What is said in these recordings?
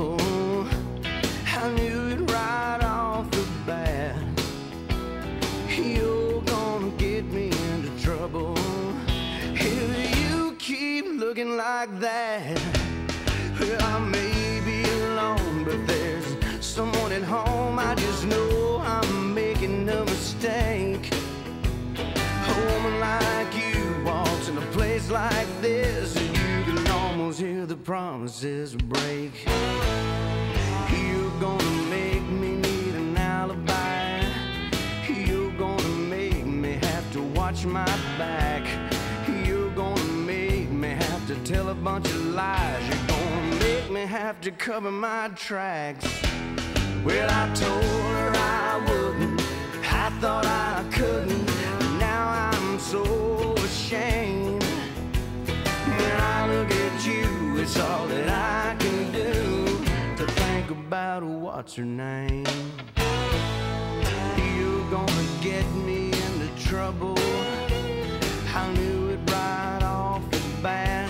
I knew it right off the bat. You're gonna get me into trouble if you keep looking like that. Almost the promises break. You're gonna make me need an alibi. You're gonna make me have to watch my back. You're gonna make me have to tell a bunch of lies. You're gonna make me have to cover my tracks. Well, I told all that I can do to think about what's her name. You're gonna get me into trouble. I knew it right off the bat.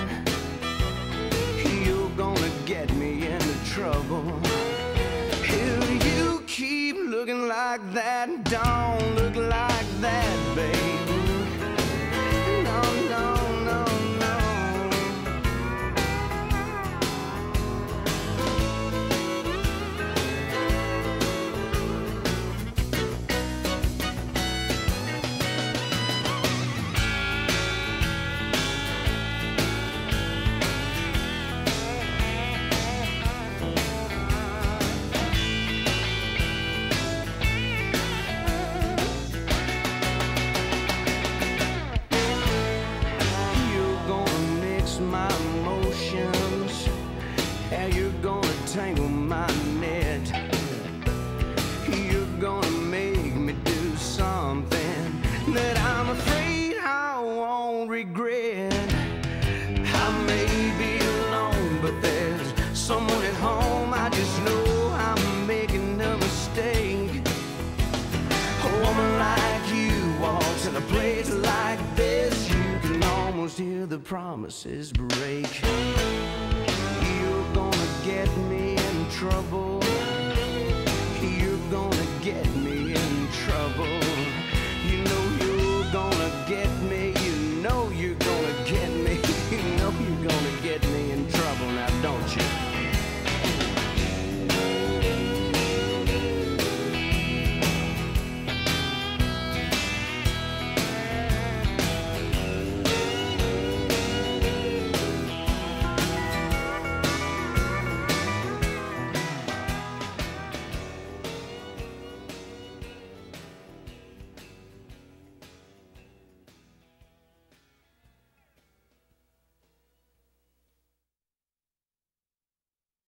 You're gonna get me into trouble. If you keep looking like that, don't promises break.